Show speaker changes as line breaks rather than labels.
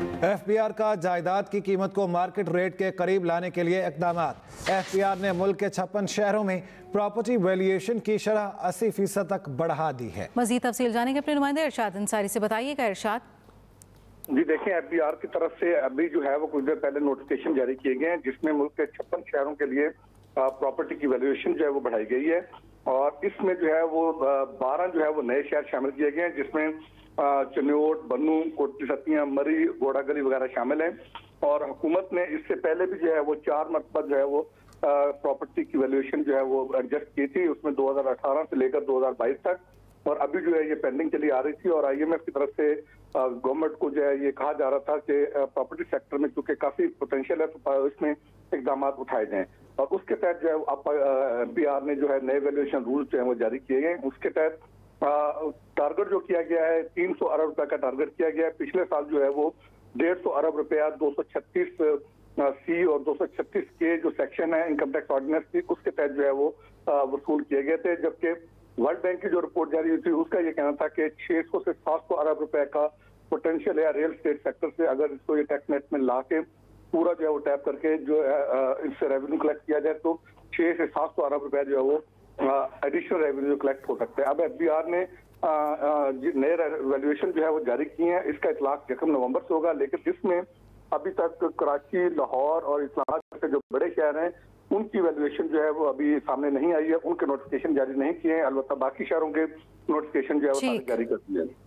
FBR का जायदाद की कीमत को मार्केट रेट के करीब लाने के लिए इकदाम एफबीआर ने मुल्क के छप्पन शहरों में प्रॉपर्टी वैल्यूएशन की शरह 80 फ़ीसद तक बढ़ा दी है।
मजीद तफसील जाने के अपने नुमाइंदे इरशाद अंसारी से। बताइएगा इरशाद।
जी देखें एफबीआर की तरफ़ से अभी जो है वो कुछ देर पहले नोटिफिकेशन जारी किए गए हैं जिसमें मुल्क के छप्पन शहरों के लिए प्रॉपर्टी की वैल्यूएशन जो है वो बढ़ाई गई है। और इसमें जो है वो बारह जो है वो नए शहर शामिल किए गए हैं, जिसमें चन्योट बन्नू, कोटी सतियाँ, मरी गोड़ागली वगैरह शामिल हैं। और हुकूमत ने इससे पहले भी जो है वो चार मरतबा जो है वो प्रॉपर्टी की वैल्यूएशन जो है वो एडजस्ट की थी, उसमें 2018 से लेकर 2022 तक। और अभी जो है ये पेंडिंग चली आ रही थी और आईएमएफ की तरफ़ से गवर्नमेंट को जो है ये कहा जा रहा था कि प्रॉपर्टी सेक्टर में चूँकि काफ़ी पोटेंशियल है तो इसमें इकदाम उठाए जाएँ। और उसके तहत जो है अब पी ने जो है, नए वैल्यूएशन रूल जो है, वो जारी किए गए। उसके तहत टारगेट जो किया गया है 300 अरब रुपए का टारगेट किया गया है। पिछले साल जो है, वो डेढ़ सौ अरब रुपया 236 सी और 236 के जो सेक्शन है इनकम टैक्स ऑर्डिनेंस की, उसके तहत जो है, वो वसूल किए गए थे। जबकि वर्ल्ड बैंक की जो रिपोर्ट जारी हुई थी, उसका ये कहना था कि 600 से 700 अरब रुपए का पोटेंशियल है रियल स्टेट सेक्टर से अगर इसको ये टैक्स नेट में ला के पूरा जो है वो टैप करके जो है इससे रेवेन्यू कलेक्ट किया जाए तो छह से सात सौ अरब रुपया जो है वो एडिशनल रेवेन्यू कलेक्ट हो सकते हैं। अब एफबीआर ने नए वैल्यूएशन जो है वो जारी किए हैं। इसका इतलाक यकम नवंबर से होगा लेकिन इसमें अभी तक कराची लाहौर और इस्लामाबाद के जो बड़े शहर हैं उनकी वैल्यूएशन जो है वो अभी सामने नहीं आई है। उनके नोटिफिकेशन जारी नहीं किए हैं। अलबत्ता बाकी शहरों के नोटिफिकेशन जो है वो जारी कर दिए हैं।